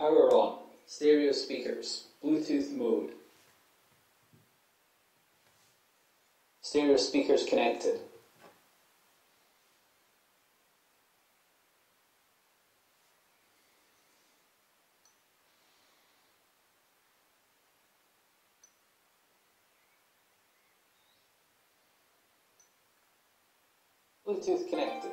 Power on. Stereo speakers, Bluetooth mode. Stereo speakers connected. Bluetooth connected.